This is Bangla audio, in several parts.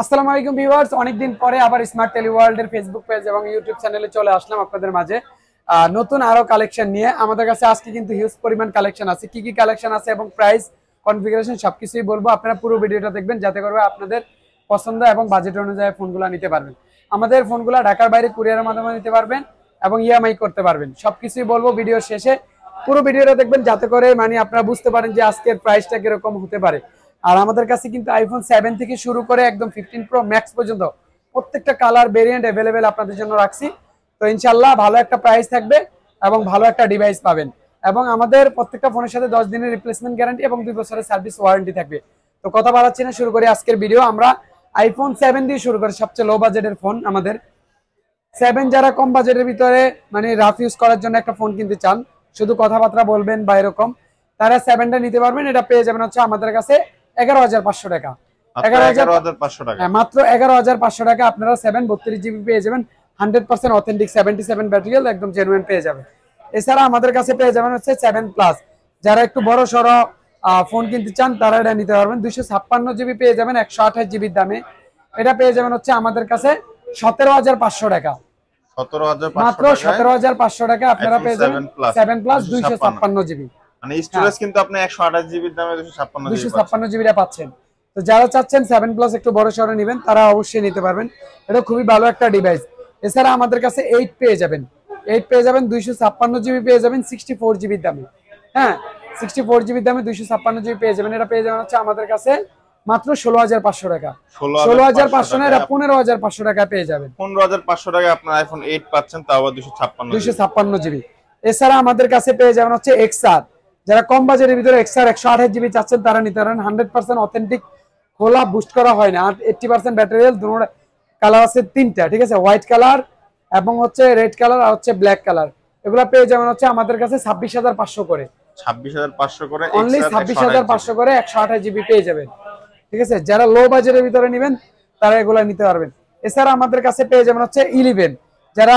আসসালামু আলাইকুম ভিউয়ার্স। অনেকদিন পরে আবার স্মার্ট টেলি ওয়ার্ল্ডের ফেসবুক পেজ এবং ইউটিউব চ্যানেলে চলে আসলাম আপনাদের মাঝে। নতুন কালেকশন নিয়ে। আমাদের কাছে আজকে কিন্তু হিউজ পরিমাণ কালেকশন আছে। কি কি কালেকশন আছে এবং প্রাইস কনফিগারেশন বলব। আপনারা পুরো ভিডিওটা দেখবেন, যাতে করে আপনাদের পছন্দ এবং বাজেট অনুযায়ী ফোনগুলো নিতে পারবেন। আমাদের ফোনগুলো ঢাকার বাইরে কুরিয়ারের মাধ্যমে নিতে পারবেন এবং ইএমআই করতে পারবেন। সবকিছুই বলব ভিডিওর শেষে। পুরো ভিডিওটা দেখবেন, যাতে করে মানে আপনারা বুঝতে পারেন যে আজকের প্রাইসটা কীরকম হতে পারে। আর আমাদের কাছে কিন্তু আইফোন সেভেন থেকে শুরু করে একদম ফিফটিন প্রো ম্যাক্স পর্যন্ত প্রত্যেকটা কালার ভেরিয়েন্ট অ্যাভেলেবেল আপনাদের জন্য রাখছি। তো ইনশাল্লাহ ভালো একটা প্রাইস থাকবে এবং ভালো একটা ডিভাইস পাবেন। এবং আমাদের প্রত্যেকটা ফোনের সাথে দশ দিনের রিপ্লেসমেন্ট গ্যারান্টি এবং দুই বছরের সার্ভিস ওয়ারেন্টি থাকবে। তো কথা বাড়াচ্ছি না, শুরু করি আজকের ভিডিও আমরা আইফোন সেভেন দিয়ে শুরু করি, সবচেয়ে লো বাজেটের ফোন আমাদের। সেভেন যারা কম বাজেটের ভিতরে মানে রাফ ইউজ করার জন্য একটা ফোন কিনতে চান, শুধু কথাবার্তা বলবেন বা এরকম, তারা সেভেনটা নিতে পারবেন। এটা পেয়ে যাবেন হচ্ছে আমাদের কাছে এগারো হাজার পাঁচশো টাকা। এগারো হাজার পাঁচশো টাকা। হ্যাঁ, মাত্র এগারো হাজার পাঁচশো টাকা আপনারা সেভেন বত্রিশ জিবি পেয়ে যাবেন। Hundred percent authentic seventy seven ব্যাটারিয়াল একদম জেনুইন পেয়ে যাবেন। এছাড়া আমাদের কাছে পেয়ে যাবেন হচ্ছে সেভেন প্লাস যারা একটু বড় সড়ো ফোন কিনতে চান তারা এটা নিতে পারবেন। দুইশো ছাপ্পান্ন জিবি পেয়ে যাবেন একশো আঠাশ জিবির দামে। এটা পেয়ে যাবেন হচ্ছে আমাদের কাছে সতেরো হাজার পাঁচশো টাকা। মাত্র সতেরো হাজার পাঁচশো টাকা আপনারা পেয়ে যাবেন সেভেন প্লাস দুইশো ছাপ্পান্ন। জিবি মানে স্টোরেজ কিন্তু আপনি একশো আঠাশ জিবির দামে দুশো ছাপ্পান্ন দুশো জিবি ছাপ্পান্ন জিবিটা পাচ্ছেন। তো যারা চাচ্ছেন সেভেন প্লাস একটু বড় সড়ো নেবেন তারা অবশ্যই নিতে পারবেন। এটা খুবই ভালো একটা ডিভাইস এছাড়া আমাদের কাছে এইট পেয়ে যাবেন। এইট পেয়ে যাবেন দুইশো ছাপ্পান্ন জিবি পেয়ে যাবেন সিক্সটি ফোর জিবির দামে। হ্যাঁ সিক্সটি ফোর জিবির দামে দুইশো ছাপ্পান্ন জিবি পেয়ে যাবেন। এটা পেয়ে যাবেন হচ্ছে আমাদের কাছে মাত্র ষোলো হাজার পাঁচশো টাকা। ষোলো হাজার পাঁচশো না এটা পনেরো হাজার পাঁচশো টাকা পেয়ে যাবেন। পনেরো হাজার পাঁচশো টাকা আপনার আইফোন এইট পাচ্ছেন তাও আবার দুশো ছাপ্পান্ন দুইশো ছাপ্পান্ন জিবি এছাড়া আমাদের কাছে পেয়ে যাবেন হচ্ছে এক্সআর যারা কম বাজারের ভিতরে এক্সআর একশো আঠাশ জিবি চাচ্ছেন তারা নিতে পারেন। হান্ড্রেড পার্সেন্ট অথেন্টিক খোলা বুস্ট করা হয় না। আর এইটটি পার্সেন্ট ব্যাটারিয়াল দুটো কালার আছে তিনটা ঠিক আছে? হোয়াইট কালার এবং হচ্ছে রেড কালার আর হচ্ছে ব্ল্যাক কালার এগুলো পেয়ে যাবেন হচ্ছে আমাদের কাছে ছাব্বিশ হাজার পাঁচশো করে। ছাব্বিশ হাজার পাঁচশো করে অনলি ছাব্বিশ হাজার পাঁচশো করে একশো আঠাশ জিবি পেয়ে যাবেন। ঠিক আছে? যারা লো বাজেটের ভিতরে নেবেন তারা এগুলো নিতে পারবেন। এছাড়া আমাদের কাছে পেয়ে যাবেন হচ্ছে ইলেভেন যারা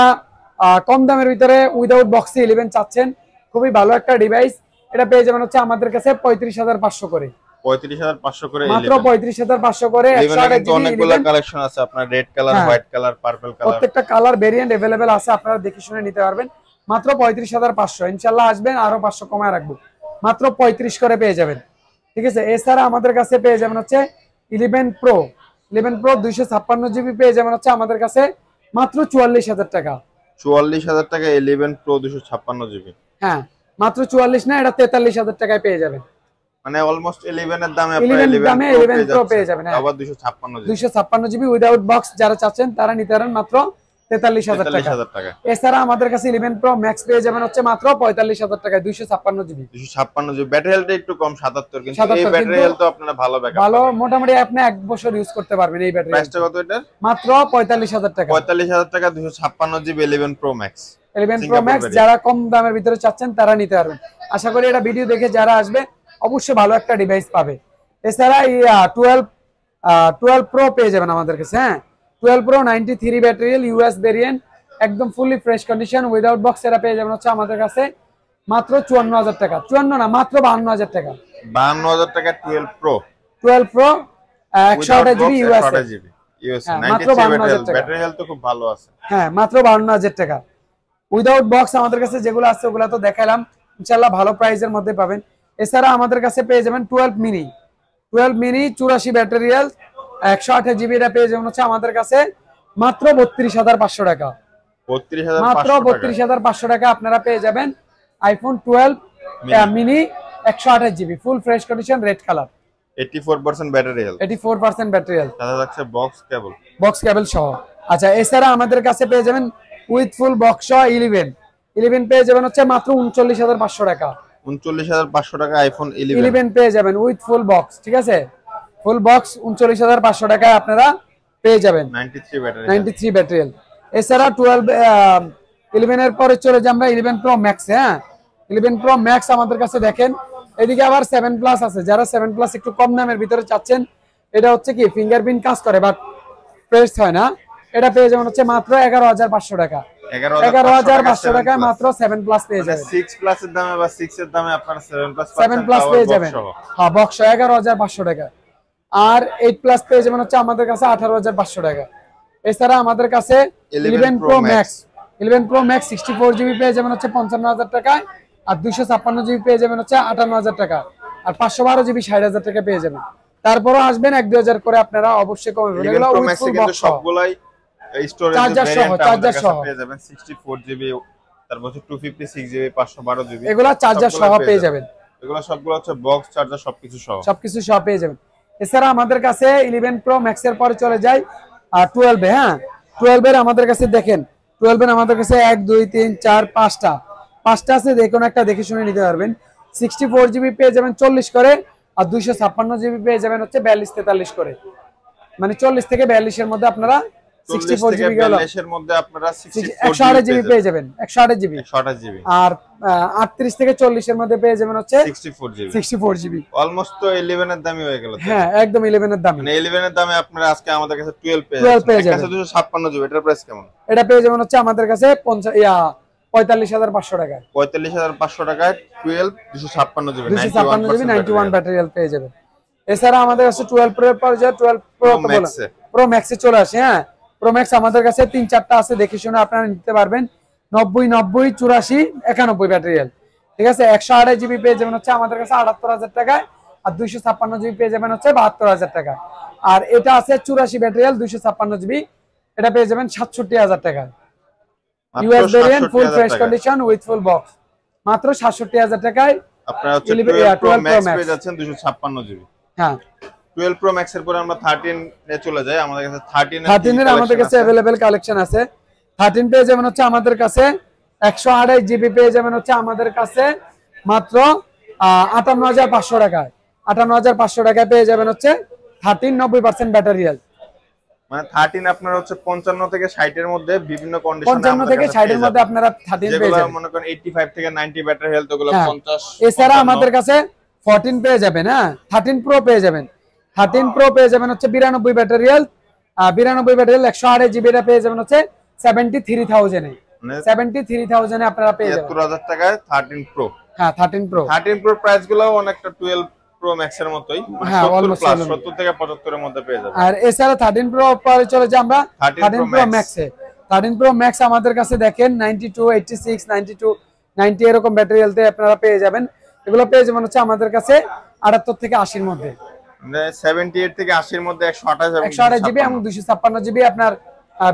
কম দামের ভিতরে উইদাউট বক্সে ইলেভেন চাচ্ছেন খুবই ভালো একটা ডিভাইস এটা পেয়ে যাবেন হচ্ছে আমাদের কাছে পঁয়ত্রিশ হাজার পাঁচশো করে। পঁয়ত্রিশ হাজার পাঁচশো করে মাত্র পঁয়ত্রিশ হাজার পাঁচশো করে একশো ইলেভেন আঠাশ কিন্তু জিবি অনেকগুলো কালেকশন আছে আপনার রেড কালার হ্যাঁ। হোয়াইট কালার পার্পল কালার প্রত্যেকটা কালার ভেরিয়েন্ট অ্যাভেলেবেল আছে আপনারা দেখে শুনে নিতে পারবেন। মাত্র পঁয়ত্রিশ হাজার পাঁচশো ইনশাল্লাহ আসবেন আরও পাঁচশো কমায় রাখব। মাত্র পঁয়ত্রিশ করে পেয়ে যাবেন। ঠিক আছে? এছাড়া আমাদের কাছে পেয়ে যাবেন হচ্ছে ইলেভেন প্রো ইলেভেন প্রো দুইশো ছাপ্পান্ন জিবি পেয়ে যাবেন হচ্ছে আমাদের কাছে মাত্র চুয়াল্লিশ হাজার টাকা। চুয়াল্লিশ হাজার টাকা ইলেভেন প্রো দুশো ছাপ্পান্ন জিবি। হ্যাঁ। মাত্র চুয়াল্লিশ না এটা তেতাল্লিশ হাজার টাকায় পেয়ে যাবেন। মানে অলমোস্ট ইলেভেন এর দামে 11 দামে 11 Pro পেয়ে যাবেন। আবার জিবি উইদাউট বক্স যারা চাচ্ছেন তারা নিতে পারেন মাত্র তেতাল্লিশ হাজার টাকা। এছাড়া আমাদের কাছে ইলেভেন প্রো ম্যাক্স পেয়ে যাবেন হচ্ছে মাত্র পঁয়তাল্লিশ হাজার টাকায় দুইশো ছাপ্পান্ন জিবি। দুশো ছাপ্পান্ন জিবি। ব্যাটারি হেলথ একটু কম সাতাত্তর কিন্তু এই ব্যাটারি কিন্তু তো আপনারা ভালো ভালো মোটামুটি আপনি এক বছর ইউজ করতে পারবেন এই ব্যাটারি প্রাইসটা কত এটা মাত্র পঁয়তাল্লিশ হাজার টাকা। পঁয়তাল্লিশ হাজার টাকা দুশো ছাপ্পান্ন GB eleven pro max eleven pro max যারা কম দামের ভিতরে চাচ্ছেন তারা নিতে পারবেন। আশা করি এটা ভিডিও দেখে যারা আসবে অবশ্যই ভালো একটা ডিভাইস পাবে। এছাড়া টুয়েলভ টুয়েলভ প্রো পেয়ে যাবেন আমাদের কাছে হ্যাঁ? টুয়েলভ প্রো নাইনটি থ্রি ব্যাটারিয়াল ইউএস ভেরিয়েন্ট একদম fully fresh condition without box এরা পেয়ে যাবেন হচ্ছে আমাদের কাছে মাত্র চুয়ান্ন হাজার টাকা। চুয়ান্ন না মাত্র বাহান্ন হাজার টাকা। বাহান্ন হাজার টাকা টুয়েলভ প্রো টুয়েলভ প্রো একশো আঠাশ জিবি ইউএস হ্যাঁ, মাত্র 52,000 টাকা। ব্যাটারি হেলথ খুব ভালো আছে। হ্যাঁ মাত্র বাউন্ন হাজার টাকা। উইদাউট বক্স আমাদের কাছে যেগুলো আছে ওগুলো তো দেখালাম। ইনশাল্লাহ ভালো প্রাইসের মধ্যে পাবেন। এছাড়া আমাদের কাছে পেয়ে যাবেন টুয়েলভ মিনি টুয়েলভ মিনি চুরাশি ব্যাটারিয়াল একশো আঠাশ জিবি এটা পেয়ে যাবেন হচ্ছে আমাদের কাছে মাত্র বত্রিশ হাজার পাঁচশো টাকা। মাত্র বত্রিশ হাজার পাঁচশো টাকা। আপনারা পেয়ে যাবেন আইফোন টুয়েলভ মিনি একশো আঠাশ GB full fresh condition red colour battery health সাথে থাকছে বক্স কেবল বক্স কেবল সহ। আচ্ছা এছাড়া আমাদের কাছে পেয়ে যাবেন উইথ ফুল বক্স সহ পেয়ে যাবেন হচ্ছে মাত্র উনচল্লিশ হাজার পাঁচশো টাকা। উনচল্লিশ হাজার পাঁচশো টাকা আইফোন পেয়ে যাবেন উইথ ফুল বক্স ঠিক আছে? ফুল বক্স উনচল্লিশ হাজার পাঁচশো টাকায় আপনারা পেয়ে যাবেন। নাইনটি থ্রি ব্যাটারিয়াল এছাড়া টুয়েলভ ইলেভেনের পরে চলে যে আমরা ইলেভেন প্রো ম্যাক্স হ্যাঁ? ইলেভেন প্রো ম্যাক্স আমাদের কাছে দেখেন। এদিকে আবার সেভেন প্লাস আছে। যারা সেভেন প্লাস একটু কম দামের ভিতরে চাচ্ছেন এটা হচ্ছে কি ফিঙ্গারপ্রিন্ট কাজ করে বাট প্রেস হয় না। এটা পেয়ে যাবেন হচ্ছে মাত্র এগারো হাজার পাঁচশো টাকা। এগারো হাজার পাঁচশো টাকায় মাত্র সেভেন প্লাস পেয়ে যাবেন। সিক্স প্লাস এর দামে বা সিক্স এর দামে আপনারা সেভেন প্লাস সেভেন প্লাস পেয়ে যাবেন। হ্যাঁ বক্স এগারো হাজার পাঁচশো টাকা। আর এইট প্লাস পেয়ে যাবেন হচ্ছে আমাদের কাছে আঠারো হাজার পাঁচশো টাকা। এছাড়া আমাদের কাছে eleven pro max eleven pro max sixty four GB পেয়ে যাবেন হচ্ছে পঞ্চান্ন হাজার টাকায় আর দুইশো ছাপ্পান্ন জিবি পেয়ে যাবেন হচ্ছে আটান্ন হাজার টাকা আর পাঁচশো বারো জিবি ষাট হাজার টাকা পেয়ে যাবেন। তারপরও আসবেন এক দুই হাজার করে আপনারা অবশ্যই কমে পাবেন। 11 এগুলো Pro with Max A full কিন্তু box সহ। সবগুলাই সহ, সহ। পেয়ে যাবেন। 64 জিবি তারপর হচ্ছে 256 জিবি 512 জিবি এগুলা চার্জার সহ পেয়ে যাবেন। এগুলো সবগুলো হচ্ছে বক্স চার্জার সবকিছু সহ। সবকিছু সহ পেয়ে যাবেন। এছাড়া আমাদের কাছে ইলেভেন প্রো ম্যাক্স এর পরে চলে যায়, আর টুয়েলভে হ্যাঁ? টুয়েলভের আমাদের কাছে দেখেন টুয়েলভের আমাদের কাছে এক, দুই, তিন, চার, পাঁচটা। পাঁচটা আছে, যে কোনো একটা দেখে শুনে নিতে পারবেন। সিক্সটি ফোর জিবি পেয়ে যাবেন চল্লিশ করে, আর দুইশো ছাপ্পান্ন জিবি পেয়ে যাবেন হচ্ছে বিয়াল্লিশ তেতাল্লিশ করে। মানে চল্লিশ থেকে বিয়াল্লিশের মধ্যে আপনারা 40 জিবি গেল। এর মধ্যে আপনারা 64 জিবি পেয়ে যাবেন। জিবি 128 জিবি আর আটত্রিশ থেকে চল্লিশের মধ্যে পেয়ে যাবেন হচ্ছে 64 GB sixty four GB almost তো 11 এর দামই হয়ে গেল হ্যাঁ একদম ইলেভেনের দামে মানে 11 এর দামে আপনারা আজকে আমাদের কাছে 12 পেয়ে 12 পেয়ে যাবেন। 256 জিবি এটার প্রাইস কেমন? এটা পেয়ে যাবেন হচ্ছে আমাদের কাছে ইয়া পঁয়তাল্লিশ হাজার পাঁচশো টাকায়। 45500 টাকায় 12 256 জিবি দুশো ছাপ্পান্ন জিবি নাইনটি ওয়ান পেয়ে যাবেন। এছাড়া আমাদের কাছে টুয়েলভ প্রো এর পর টুয়েলভ প্রো ম্যাক্সে চলে আসে হ্যাঁ। প্রো ম্যাক্স আমাদের কাছে তিন চারটা আছে দেখে শুনে আপনারা নিতে পারবেন। নব্বই নব্বই চুরাশি একানব্বই ব্যাটারিয়াল ঠিক আছে? একশো আড়াই জিবি পেয়ে যাবেন হচ্ছে আমাদের কাছে আটাত্তর হাজার টাকায় আর দুইশো ছাপ্পান্ন জিবি পেয়ে যাবেন হচ্ছে বাহাত্তর হাজার টাকা আর এটা আছে চুরাশি ব্যাটারিয়াল দুইশো ছাপ্পান্ন জিবি এটা পেয়ে যাবেন সাতষট্টি হাজার টাকায়। মাত্র US variant full 67,000 fresh condition with full box মাত্র সাতষট্টি হাজার টাকায় আপনারা হচ্ছে 11 12 Pro 12 Pro Max Max। পেয়ে যাচ্ছেন 256 জিবি হ্যাঁ। 12 Pro Max এর পরে আমরা 13 এ চলে যাই আমাদের কাছে 13 এর থার্টিন এর আমাদের কাছে অ্যাভেলেবেল কালেকশন আছে। থার্টিন পেয়ে যাবেন হচ্ছে আমাদের কাছে একশো আড়াই জিবি পেয়ে যাবেন হচ্ছে আমাদের কাছে মাত্র আটান্ন হাজার পাঁচশো টাকায়। আটান্ন হাজার পাঁচশো টাকায় পেয়ে যাবেন হচ্ছে থার্টিন নব্বই পার্সেন্ট ব্যাটারিয়াল মানে 13 আপনার হচ্ছে 55 থেকে 60 এর মধ্যে বিভিন্ন কন্ডিশনে পঞ্চান্ন থেকে ষাটের মধ্যে আপনারা থার্টিন পেয়ে যাবেন। মনে করেন 85 থেকে 90 ব্যাটারি হেলথ ওগুলো হ্যাঁ। 50 এছাড়া আমাদের কাছে ফোরটিন পেয়ে যাবেন হ্যাঁ। থার্টিন প্রো পেয়ে যাবেন। থার্টিন প্রো পেয়ে যাবেন হচ্ছে বিরানব্বই ব্যাটারিয়াল বিরানব্বই ব্যাটারিয়াল একশো আড়াই জিবিটা পেয়ে যাবেন হচ্ছে সেভেন্টি থ্রি থাউজেন্ডে সেভেন্টি থ্রি থাউজেন্ডে আপনারা পেয়ে যাবেন। 73000 টাকায় 13 প্রো হ্যাঁ থার্টিন প্রো 13 প্রো প্রাইসগুলো অনেকটা 12 প্রো ম্যাক্স এর মতোই। মানে হ্যাঁ, 70 almost প্লাস almost। 70 থেকে 75 এর মধ্যে পেয়ে যাবেন। আর এছাড়া থার্টিন প্রো পরে চলে যে আমরা 13 থার্টিন প্রো। ম্যাক্সে থার্টিন প্রো ম্যাক্স আমাদের কাছে দেখেন ninety two eighty six ninety two ninety এরকম ব্যাটারি হেলথে আপনারা পেয়ে যাবেন। এগুলো পেয়ে যাবেন হচ্ছে আমাদের কাছে আটাত্তর থেকে আশির মধ্যে। 78 থেকে 80 এর মধ্যে 128 এবং একশো আড়াই জিবি এবং জিবি আপনার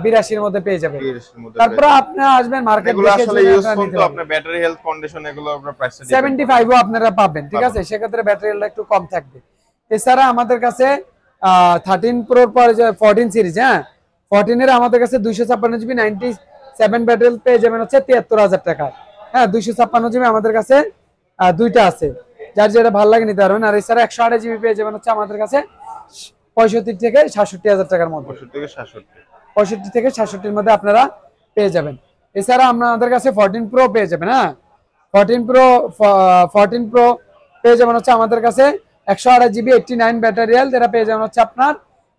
বিরাশির মধ্যে পেয়ে যাবেন। 230 এর মধ্যে তারপর আপনারা আসবেন মার্কেট এগুলো আসলে ইউজফুল তো আপনার ব্যাটারি হেলথ কন্ডিশন এগুলো আপনার প্রাইসটা সেভেন্টি ফাইভও আপনারা পাবেন ঠিক আছে? সেক্ষেত্রে ব্যাটারি একটু কম থাকবে। এছাড়া আমাদের কাছে থার্টিন প্রোর পরে যে ফোরটিন সিরিজ হ্যাঁ? ফোরটিন এর আমাদের কাছে দুইশো ছাপ্পান্ন জিবি নাইনটি সেভেন ব্যাটারি পেয়ে যাবেন হচ্ছে তিয়াত্তর হাজার টাকা হ্যাঁ দুইশো ছাপ্পান্ন জিবি আমাদের কাছে দুইটা আছে। যার যেটা ভালো লাগে নিতে পারবেন। আর এছাড়া একশো আড়াই জিবি পেয়ে যাবেন হচ্ছে আমাদের কাছে পঁয়ষট্টি থেকে সাতষট্টি হাজার টাকার মধ্যে। 65 থেকে 67 পঁয়ষট্টি থেকে সাতষট্টির মধ্যে আপনারা পেয়ে যাবেন। এছাড়া আপনাদের কাছে ফোরটিন প্রো পেয়ে যাবেন হ্যাঁ? ফোরটিন প্রো ফোরটিন প্রো পেয়ে যাবেন হচ্ছে আমাদের কাছে একশো আড়াই জিবি এইটটি নাইন ব্যাটারিয়াল যেটা পেয়ে যাবেন হচ্ছে আপনার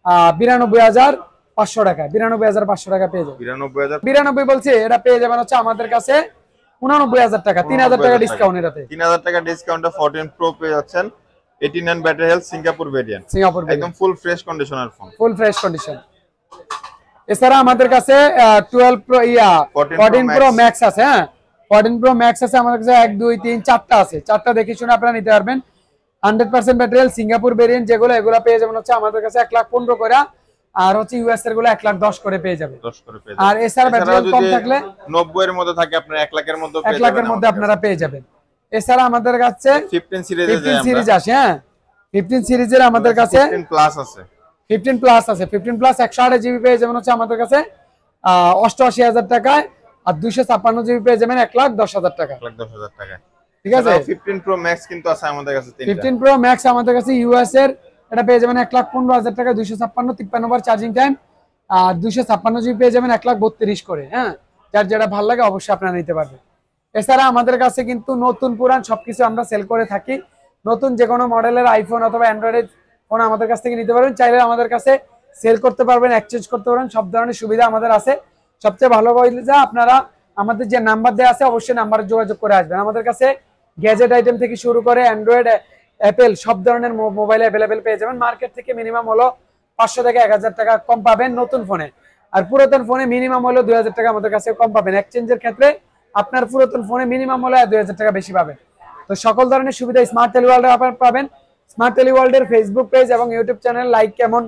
আহ, বিরানব্বই হাজার পাঁচশো টাকা বিরানব্বই হাজার পাঁচশো টাকা পেয়ে যাবেন। বিরানব্বই বলছি এটা পেয়ে যাবেন হচ্ছে আমাদের কাছে উনানব্বই হাজার টাকা তিন হাজার টাকা ডিসকাউন্ট এটাতে। 3000 টাকা ডিসকাউন্টে 14 প্রো পেয়ে যাচ্ছেন 89 battery health Singapore variant Singapore একদম ফুল ফ্রেশ কন্ডিশনার ফোন ফুল ফ্রেশ কন্ডিশন এছাড়া আমাদের কাছে twelve pro yeah 14 fourteen pro max আছে হ্যাঁ? ফোরটিন প্রো ম্যাক্স আছে আমাদের কাছে এক দুই তিন চারটা আছে। চারটা দেখে শুনে আপনারা নিতে পারবেন। হান্ড্রেড পার্সেন্ট ব্যাটারিয়াল সিঙ্গাপুর ভেরিয়েন্ট যেগুলো এগুলো পেয়ে যাবেন হচ্ছে আমাদের কাছে এক লাখ পনেরো করে। আর হচ্ছে ইউএস এরগুলো এক লাখ দশ করে পেয়ে যাবে। 10 করে পেয়ে আর এছাড়া ব্যাটারি কম থাকলে 90 এর মধ্যে থাকে আপনার 1 লাখের মধ্যে এক লাখের মধ্যে আপনারা পেয়ে যাবেন। এছাড়া আমাদের কাছে ফিফটিন সিরিজ হ্যাঁ? ফিফটিন সিরিজের আমাদের কাছে প্লাস আছে। ফিফটিন প্লাস আছে। ফিফটিন প্লাস একশো আঠাশ জিবি পেয়ে যাবেন হচ্ছে আমাদের কাছে অষ্টআশি হাজার টাকায় আর দুইশো ছাপ্পান্ন জিবি পেয়ে যাবেন এক লাখ দশ হাজার টাকা। 1 লাখ 10 হাজার টাকা ঠিক আছে? 15 প্রো ম্যাক্স কিন্তু আছে আমাদের কাছে ফিফটিন প্রো ম্যাক্স আমাদের কাছে ইউএস এর এটা পেয়ে যাবেন এক লাখ পনেরো হাজার টাকা দুইশো ছাপ্পান্ন, তিপ্পান্ন বার চার্জিং টাইম আর দুইশো ছাপ্পান্ন জিবি পেয়ে যাবেন এক লাখ বত্রিশ করে হ্যাঁ? যার যেটা ভালো লাগে অবশ্যই আপনারা নিতে পারবেন। এছাড়া আমাদের কাছে কিন্তু নতুন পুরান সবকিছু আমরা সেল করে থাকি। নতুন যে কোনো মডেলের আইফোন অথবা অ্যান্ড্রয়েড ফোন আমাদের কাছ থেকে নিতে পারবেন। চাইলে আমাদের কাছে সেল করতে পারবেন এক্সচেঞ্জ করতে পারবেন, সব ধরনের সুবিধা আমাদের আছে। সবচেয়ে ভালো যে আপনারা আমাদের যে নাম্বার দেওয়া আছে, অবশ্যই নাম্বারে যোগাযোগ করে আসবেন। আমাদের কাছে গ্যাজেট আইটেম থেকে শুরু করে অ্যান্ড্রয়েড অ্যাপেল সব ধরনের মোবাইল অ্যাভেলেবেল পেয়ে যাবেন। মার্কেট থেকে মিনিমাম হলো পাঁচশো থেকে এক হাজার টাকা কম পাবেন নতুন ফোনে আর পুরাতন ফোনে মিনিমাম হলো দুই হাজার টাকা আমাদের কাছে কম পাবেন। এক্সচেঞ্জের ক্ষেত্রে আপনার পুরাতন ফোনে মিনিমাম হলো দুই হাজার টাকা বেশি পাবেন। তো সকল ধরনের সুবিধা স্মার্ট টেলিওয়ার্ল্ডে আপনার পাবেন। স্মার্ট টেলি টেলিওয়ার্ল্ডের ফেসবুক পেজ এবং ইউটিউব চ্যানেল লাইক কেমন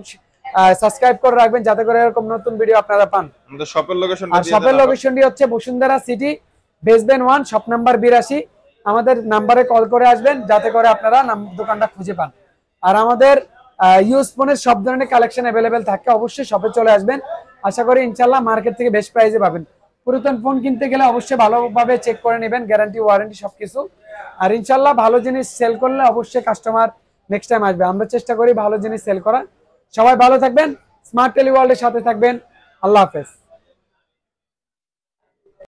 সাবস্ক্রাইব করে রাখবেন যাতে করে এরকম নতুন ভিডিও আপনারা পান। আমাদের শপের লোকেশন আর শপের লোকেশনটি হচ্ছে Bashundhara city basement one shop number বিরাশি। আমাদের নাম্বারে কল করে আসবেন, যাতে করে আপনারা দোকানটা খুঁজে পান। আর আমাদের ইউজ ফোনের সব ধরনের কালেকশন অ্যাভেলেবেল থাকে, অবশ্যই শপে চলে আসবেন। আশা করি ইনশাল্লাহ মার্কেট থেকে বেস্ট প্রাইসে পাবেন। পুরাতন ফোন কিনতে গেলে অবশ্যই ভালোভাবে চেক করে নেবেন গ্যারান্টি ওয়ারেন্টি সবকিছু। আর ইনশাল্লাহ ভালো জিনিস সেল করলে অবশ্যই কাস্টমার নেক্সট টাইম আসবে। আমরা চেষ্টা করি ভালো জিনিস সেল করা সবাই ভালো থাকবেন স্মার্ট টেলিওয়ার্ল্ডের সাথে থাকবেন। আল্লাহ হাফেজ।